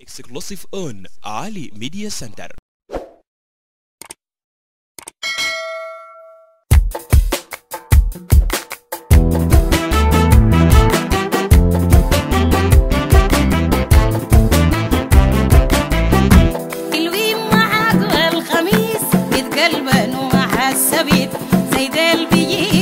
اكسكلوسيف اون علي ميديا سنتر قلبا وحسبت زي ده اللي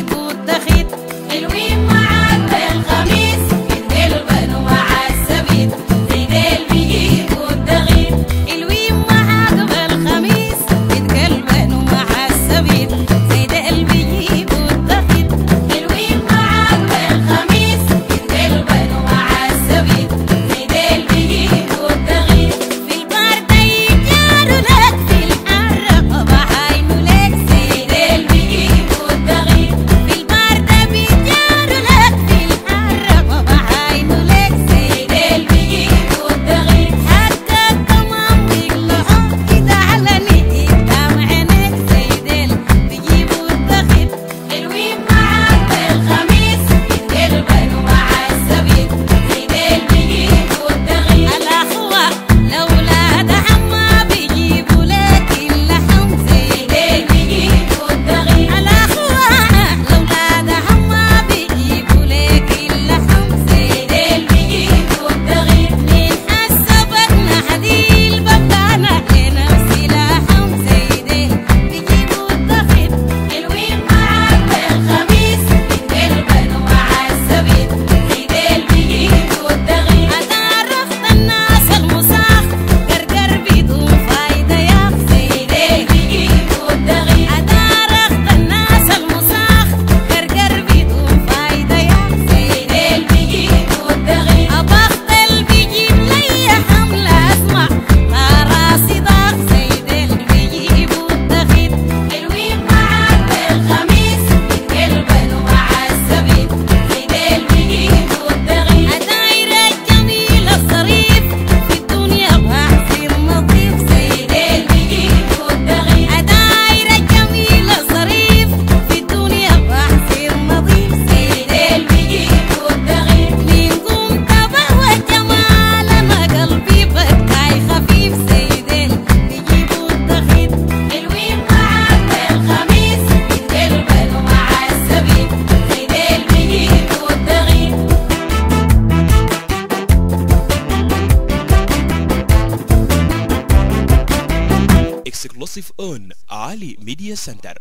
سيرلوسيف اون علي ميديا سنتر